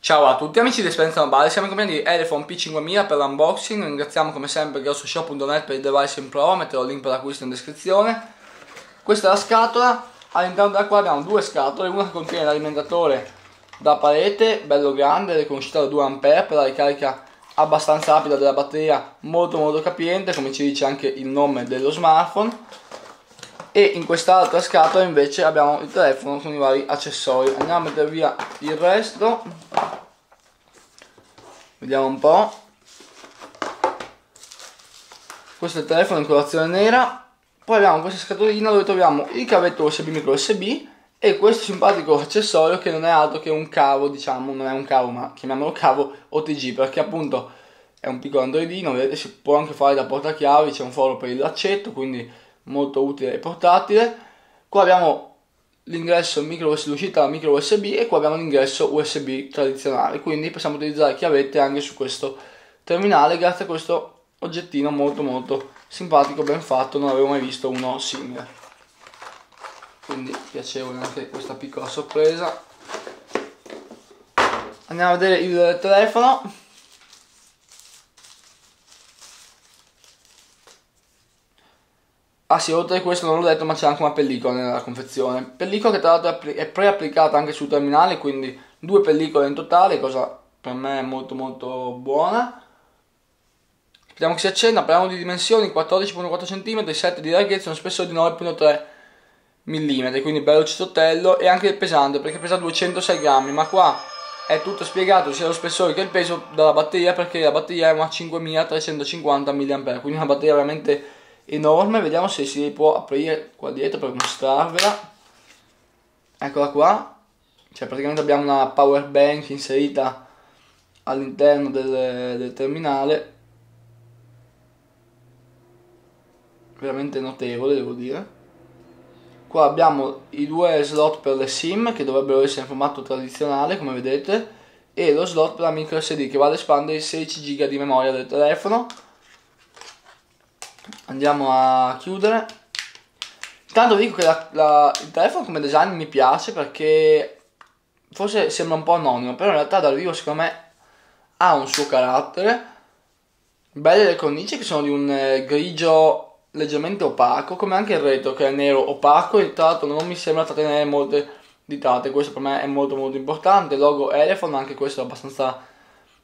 Ciao a tutti amici di Esperienza Mobile, siamo in compagnia di Elephone P5000 per l'unboxing, ringraziamo come sempre grossoshop.net per il device in pro, metterò il link per l'acquisto in descrizione. Questa è la scatola, all'interno della quale abbiamo due scatole, una che contiene l'alimentatore da parete, bello grande, riconosciuto da 2A per la ricarica abbastanza rapida della batteria, molto molto capiente, come ci dice anche il nome dello smartphone. E in quest'altra scatola invece abbiamo il telefono con i vari accessori. Andiamo a mettere via il resto vediamo un po' questo è il telefono in colorazione nera poi abbiamo questa scatolina dove troviamo il cavetto USB micro USB e questo simpatico accessorio che non è altro che un cavo diciamo non è un cavo ma chiamiamolo cavo OTG perché appunto è un piccolo androidino vedete si può anche fare da portachiavi c'è un foro per il laccetto quindi molto utile e portatile. Qua abbiamo l'ingresso micro USB, l'uscita micro USB e qua abbiamo l'ingresso USB tradizionale quindi possiamo utilizzare chiavette anche su questo terminale grazie a questo oggettino molto molto simpatico ben fatto non avevo mai visto uno simile quindi piacevole anche questa piccola sorpresa andiamo a vedere il telefono Ah sì, oltre a questo non l'ho detto, ma c'è anche una pellicola nella confezione. Pellicola che tra l'altro è pre-applicata anche sul terminale, quindi due pellicole in totale, cosa per me è molto molto buona. Vediamo che si accenda, parliamo di dimensioni 14.4 cm, 7 di larghezza, uno spessore di 9.3 mm, quindi bello citottello e anche pesante perché pesa 206 grammi, ma qua è tutto spiegato sia lo spessore che il peso dalla batteria perché la batteria è una 5350 mAh, quindi una batteria veramente enorme. Vediamo se si può aprire qua dietro per mostrarvela. Eccola qua. Cioè praticamente abbiamo una power bank inserita all'interno del, del terminale. Veramente notevole devo dire qua abbiamo i due slot per le sim che dovrebbero essere in formato tradizionale come vedete e lo slot per la micro SD che va ad espandere i 16 GB di memoria del telefono. Andiamo a chiudere. Intanto dico che la, la, il telefono come design mi piace perché forse sembra un po' anonimo però in realtà dal vivo secondo me ha un suo carattere. Belle le cornici che sono di un eh, grigio leggermente opaco come anche il retro che è nero opaco e tra l'altro non mi sembra trattenere molte ditate questo per me è molto molto importante. Logo Elephone anche questo è abbastanza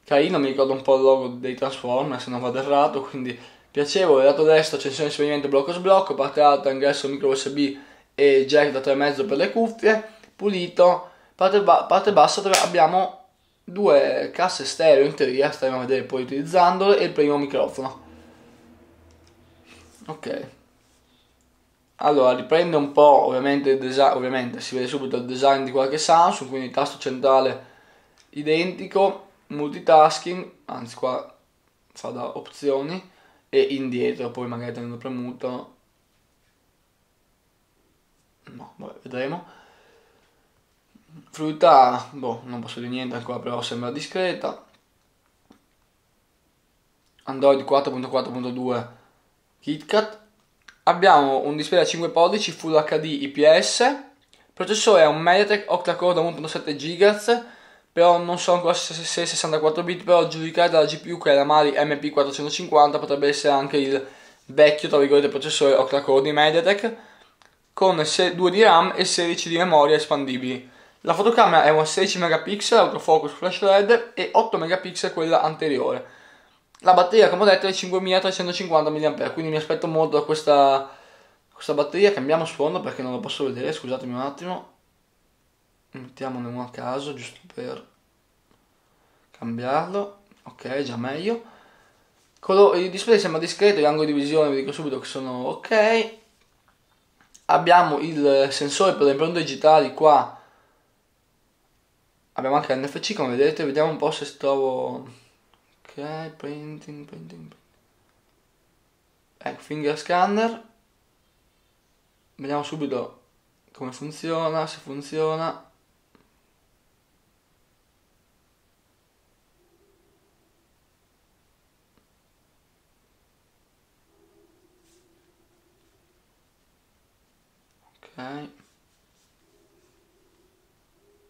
carino. Mi ricorda un po' il logo dei Transformers se non vado errato quindi Piacevole, lato destro accensione di spegnimento blocco sblocco, parte alta ingresso micro USB e jack da 3,5 per le cuffie, pulito, parte, ba parte bassa abbiamo due casse stereo in teoria, staremo a vedere poi utilizzandole e il primo microfono. Ok. Allora, riprende un po' ovviamente il design, ovviamente si vede subito il design di qualche Samsung, quindi tasto centrale identico, multitasking, anzi qua fa da opzioni, e indietro poi magari tenendo premuto. No vabbè vedremo. Fluidità boh non posso dire niente ancora però sembra discreta. Android 4.4.2 KitKat abbiamo un display a 5 pollici Full HD IPS il processore è un MediaTek octa-core da 1.7 GHz però non so ancora se, se 64 bit, però giudicare dalla GPU che è la Mali MP450 potrebbe essere anche il vecchio, tra virgolette, processore octa-core di MediaTek con 2 di RAM e 16 di memoria espandibili. La fotocamera è una 16 megapixel autofocus flash LED e 8 megapixel quella anteriore. La batteria, come ho detto, è 5350 mAh, quindi mi aspetto molto da questa, questa batteria. Cambiamo sfondo perché non lo posso vedere, scusatemi un attimo. Mettiamone uno a caso giusto per cambiarlo. Ok già meglio. Il display sembra discreto gli angoli di visione vi dico subito che sono ok. Abbiamo il sensore per le impronte digitali qua. Abbiamo anche l'NFC come vedete vediamo un po' se trovo ok printing printing ecco finger scanner. Vediamo subito come funziona se funziona.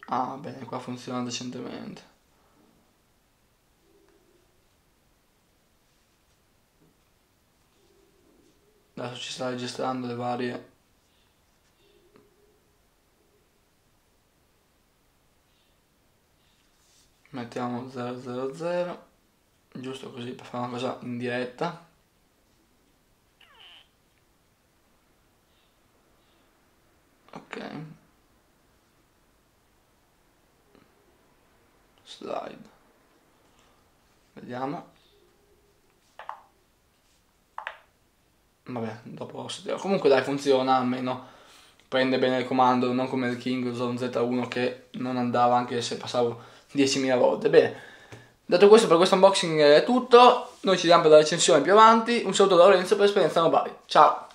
Ah, bene, qua funziona decentemente. Adesso ci sta registrando le varie mettiamo 000 giusto così per fare una cosa in diretta. Ok. Slide. Vediamo vabbè dopo comunque dai funziona almeno prende bene il comando non come il King Zone Z1 che non andava anche se passavo 10.000 volte bene Detto questo, per questo unboxing è tutto. Noi ci vediamo per la recensione più avanti. Un saluto da Lorenzo per Esperienza Mobile. Ciao!